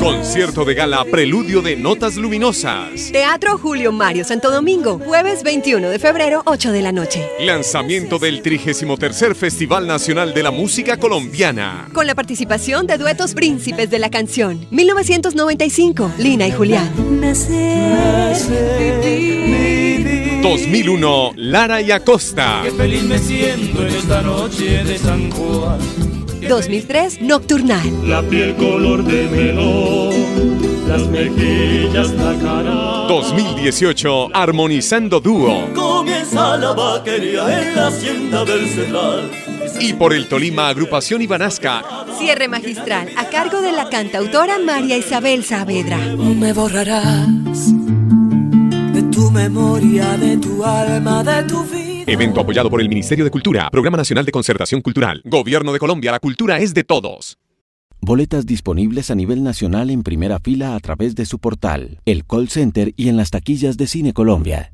Concierto de gala Preludio de Notas Luminosas. Teatro Julio Mario Santo Domingo, jueves 21 de febrero, 8 de la noche. Lanzamiento del 33 Festival Nacional de la Música Colombiana. Con la participación de duetos príncipes de la canción. 1995, Lina y Julián. 2001, Lara y Acosta. feliz me siento en esta noche de San Juan. 2003, Nocturnal. La piel color de melón, las mejillas la cara. 2018, Armonizando Dúo. Comienza la vaquería en la hacienda del Central. Y por el Tolima, Agrupación Ibanasca. Cierre magistral a cargo de la cantautora María Isabel Saavedra. No me borrarás memoria, de tu alma, de tu vida. Evento apoyado por el Ministerio de Cultura, Programa Nacional de Concertación Cultural, Gobierno de Colombia, la cultura es de todos. Boletas disponibles a nivel nacional en primera fila a través de su portal, el call center y en las taquillas de Cine Colombia.